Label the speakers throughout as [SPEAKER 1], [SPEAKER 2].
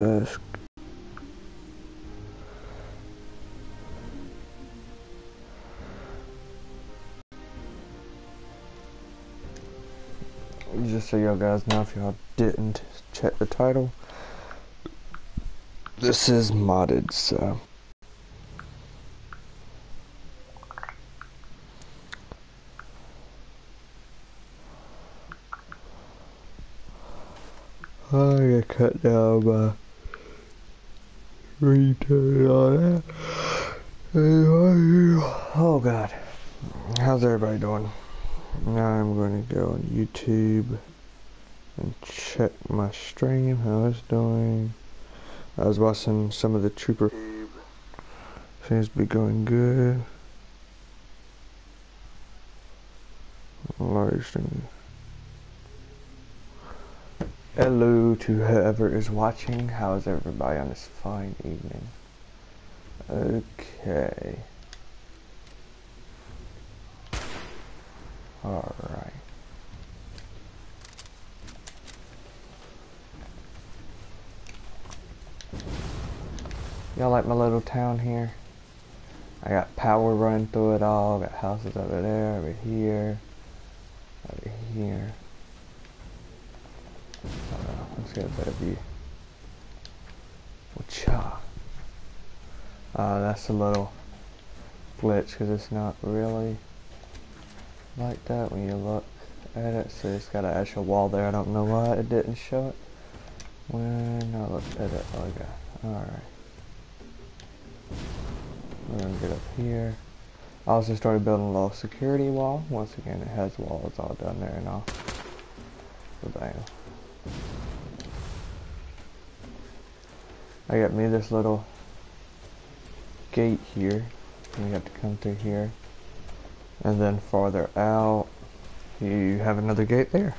[SPEAKER 1] Just so y'all guys know, if y'all didn't check the title, this is modded, so. Oh, I got cut down my Oh god. How's everybody doing? Now I'm going to go on YouTube and check my stream, how it's doing. I was watching some of the Trooper. Seems to be going good. Live stream. Hello to whoever is watching. How is everybody on this fine evening? Okay. Alright. Y'all like my little town here? I got power running through it all. Got houses over there, over here, over here. Uh, let's get a better view. Wacha. Uh, that's a little glitch because it's not really like that when you look at it. So it's got an actual wall there. I don't know why it didn't show it when I looked at it. Okay. Alright. We're gonna get up here. I also started building a little security wall. Once again, it has walls all down there and all. So bam. I got me this little gate here. You have to come through here. And then farther out, you have another gate there.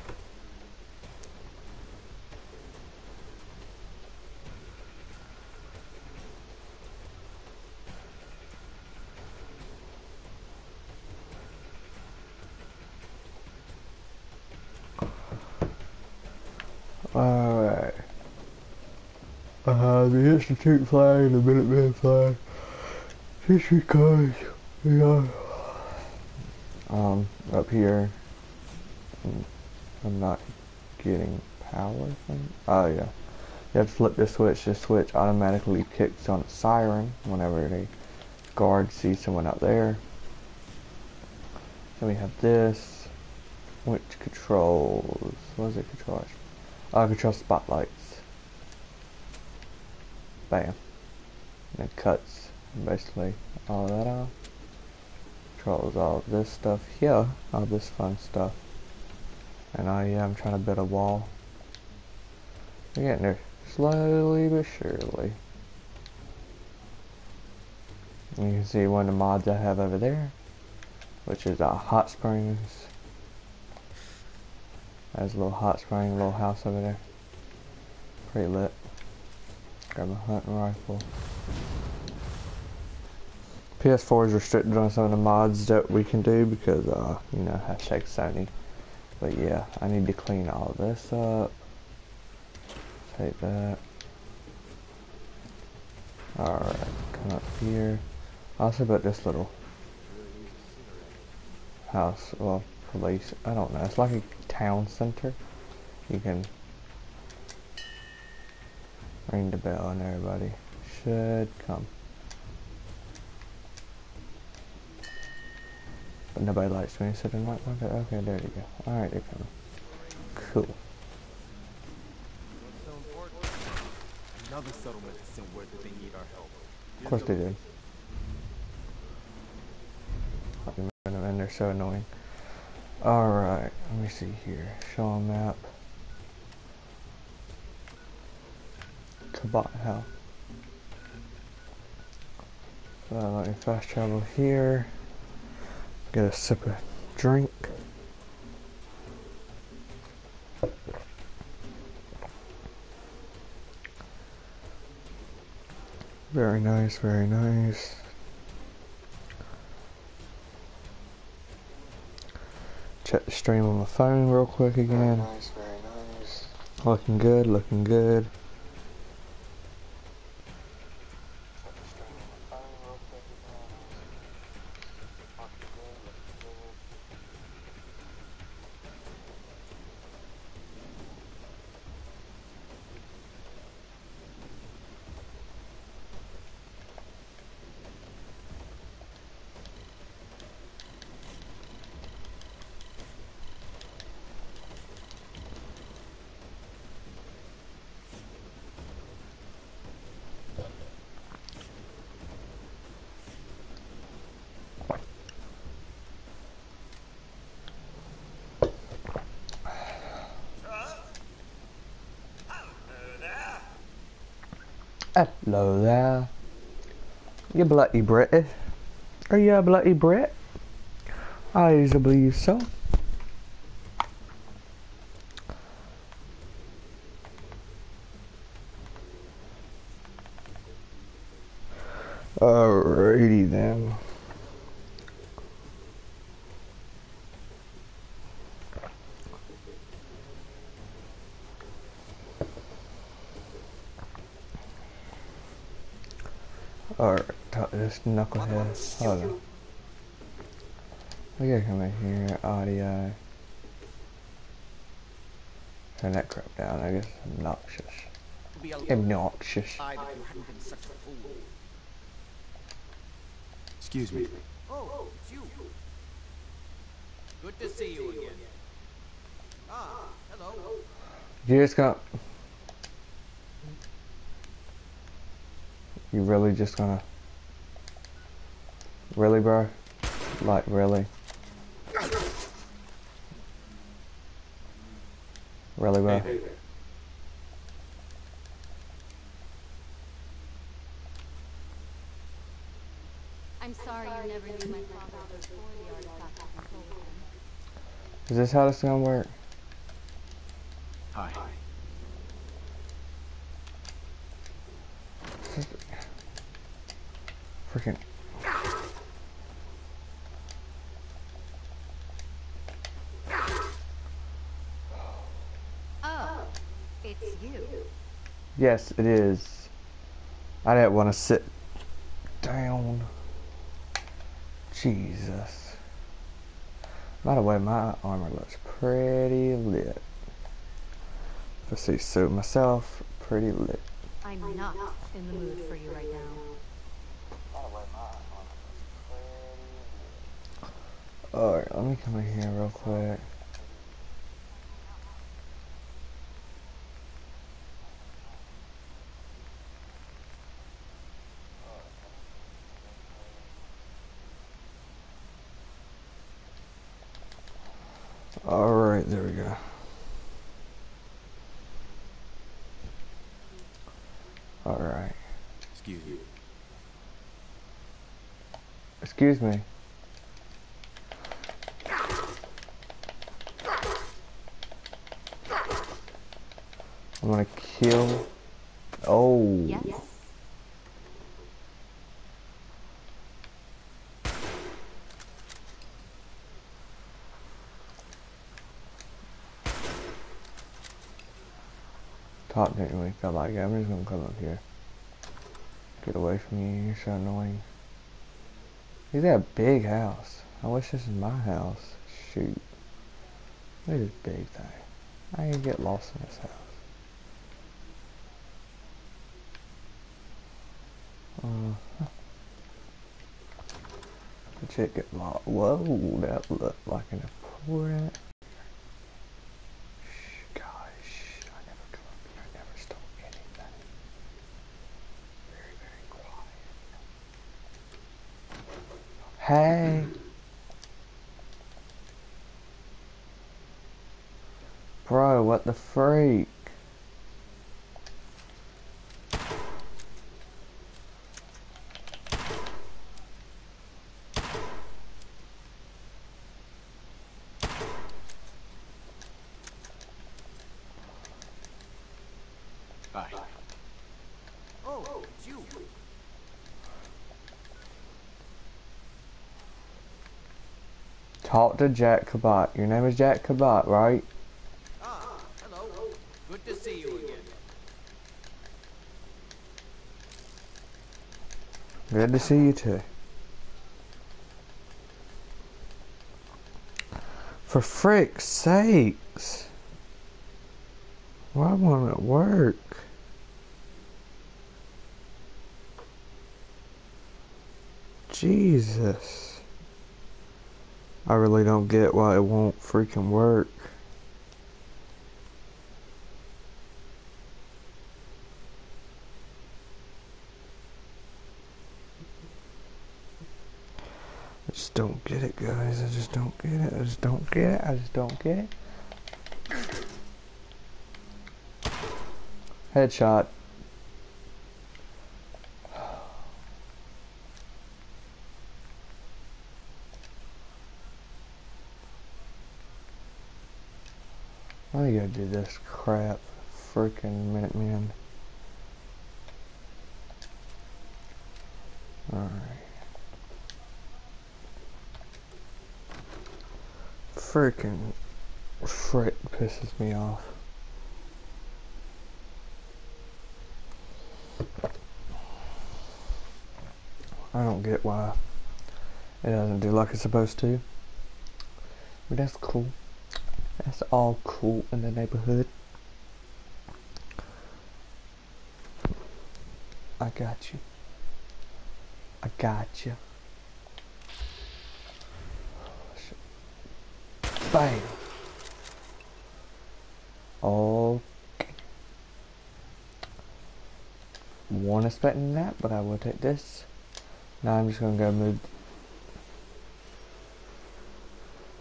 [SPEAKER 1] Alright. I have the Institute flag the Minuteman flag. Just because, you know, um, up here, I'm not getting power from, oh yeah. You have to flip this switch, this switch automatically kicks on a siren whenever the guard sees someone out there. Then we have this, which controls, What is it control? I control spotlights. Bam. And it cuts basically all that off. Controls all this stuff here, all this fun stuff. And I yeah, I'm trying to build a wall. We're getting there slowly but surely. You can see one of the mods I have over there, which is a Hot Springs there's a little hot spring, little house over there. Pretty lit. Grab a hunting rifle. PS4 is restricted on some of the mods that we can do because, uh, you know, hashtag Sony. But yeah, I need to clean all this up. Take that. Alright, come up here. Also about this little house, well, police, I don't know, it's like a town center. You can ring the bell and everybody should come. But nobody likes me, so they're not okay, okay, there you go. Alright, they're coming. Cool. Another settlement is they need our help. Of course they did. And they're so annoying. Alright, let me see here. Show a map. Cabot Hell. So let me fast travel here. Get a sip of drink. Very nice, very nice. check the stream on my phone real quick again. Very nice, very nice. Looking good, looking good. Hello there. You bloody British? Are you a bloody Brit? I believe so. Alrighty then. Alright, this knucklehead. Hold on. We gotta come in here, audio. Turn that crap down, I guess. Obnoxious. Obnoxious.
[SPEAKER 2] Excuse me.
[SPEAKER 3] Oh, it's you. Good to see you again. Ah, hello.
[SPEAKER 1] You just gonna... You really just gonna... Really, bro? Like, really? Really, bro?
[SPEAKER 2] Hey,
[SPEAKER 4] I'm sorry you never knew my father before the artifact.
[SPEAKER 1] Is this how this is gonna work?
[SPEAKER 2] Hi.
[SPEAKER 1] Freaking...
[SPEAKER 4] Oh, it's you.
[SPEAKER 1] Yes, it is. I didn't want to sit down. Jesus. By the way, my armor looks pretty lit. If I say so myself, pretty lit.
[SPEAKER 4] I'm not in the mood for you right now.
[SPEAKER 1] Alright, let me come in here real quick. Alright, there we go. Alright.
[SPEAKER 2] Excuse me.
[SPEAKER 1] Excuse me. I'm gonna kill. Oh.
[SPEAKER 4] Yes?
[SPEAKER 1] Top like I'm just gonna come up here. Get away from you, you're so annoying. He's got a big house. I wish this was my house. Shoot. Look at this big thing. I can get lost in this house. Uh, the chick get lost. Whoa, that looked like an important. Shh, gosh, I never come up here. I never stole anything. Very, very quiet. Hey. Bro, what the freak?
[SPEAKER 2] Hi.
[SPEAKER 3] Oh, it's you.
[SPEAKER 1] Talk to Jack Cabot. Your name is Jack Cabot, right?
[SPEAKER 3] Good to see you again.
[SPEAKER 1] Good to see you too. For frick's sakes. Why won't it work? Jesus. I really don't get why it won't freaking work. I just don't get it, guys. I just don't get it. I just don't get it. I just don't get it. Headshot. I gotta do this crap. Freaking Minuteman. Freaking frit pisses me off. I don't get why it doesn't do like it's supposed to. But that's cool. That's all cool in the neighborhood. I got you. I got you. Bam. Okay. One expecting that, but I will take this. Now I'm just gonna go move.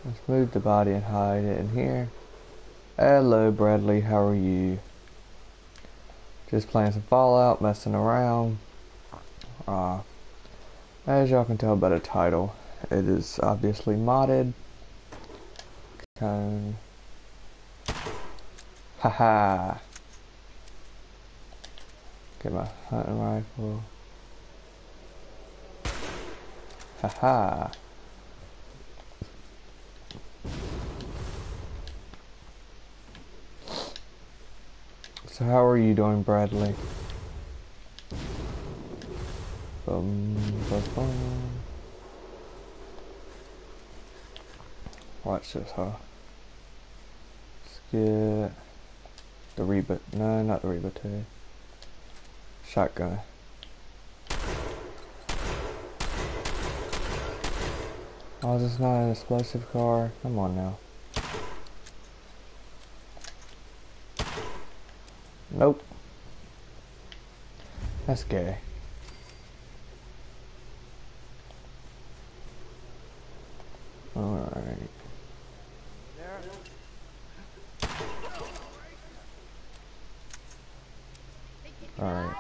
[SPEAKER 1] Let's move the body and hide it in here. Hello, Bradley. How are you? Just playing some Fallout, messing around. Uh, as y'all can tell by the title, it is obviously modded. Cone. Haha. Get my hunting rifle. Haha. So how are you doing, Bradley? Bum, bum, bum. Watch this, huh? Get the reboot. No, not the reboot two. Shotgun. Oh, is not an explosive car? Come on now. Nope. That's gay. Alright. Alright.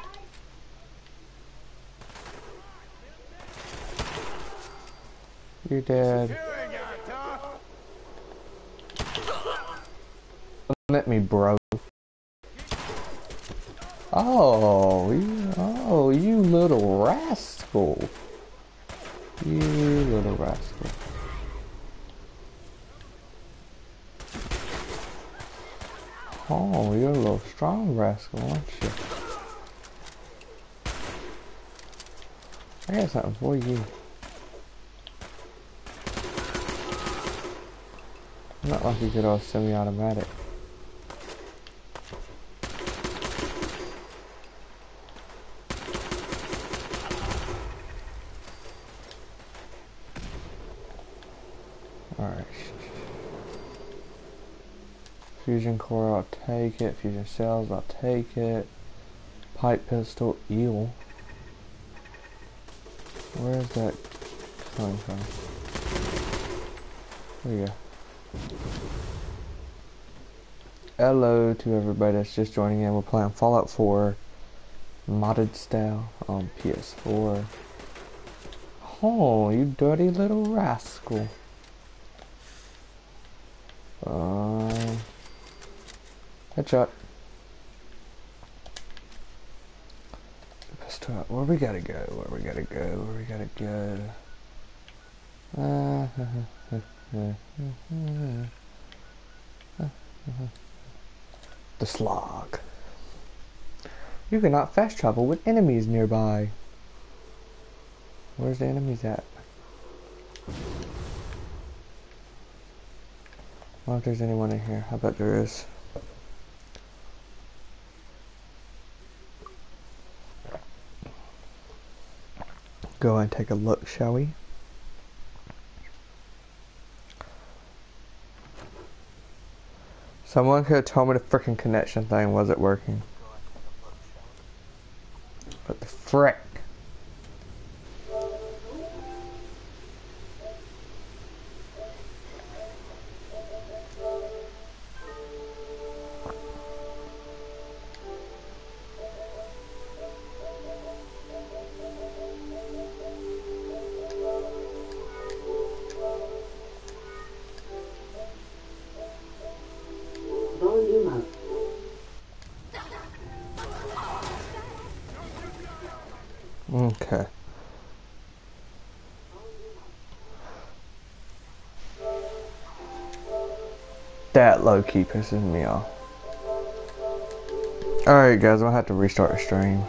[SPEAKER 1] You're dead. Let me, bro. Oh, you, oh, you little rascal. You little rascal. Oh, you're a little strong rascal, aren't you? I got something for you. Not like you could all semi-automatic. Alright. Fusion core, I'll take it. Fusion cells, I'll take it. Pipe pistol, eel. Where is that coming from? There you go. Hello to everybody that's just joining in. We're playing Fallout 4 modded style on PS4. Oh, you dirty little rascal. Um, headshot. Pistol. Where we gotta go? Where we gotta go? Where we gotta go? The slog. You cannot fast travel with enemies nearby. Where's the enemies at? I wonder if there's anyone in here. I bet there is. Go and take a look, shall we? Someone could have told me the freaking connection thing wasn't working. What the frick? That low key pisses me off. Alright guys, I'll have to restart the stream.